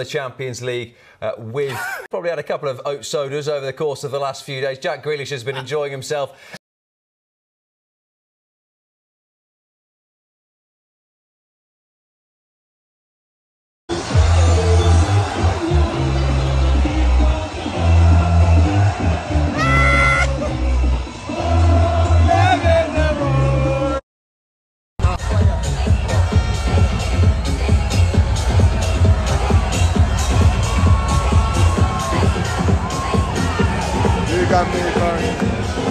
the Champions League uh, with probably had a couple of oat sodas over the course of the last few days. Jack Grealish has been enjoying himself. you got me, Carl.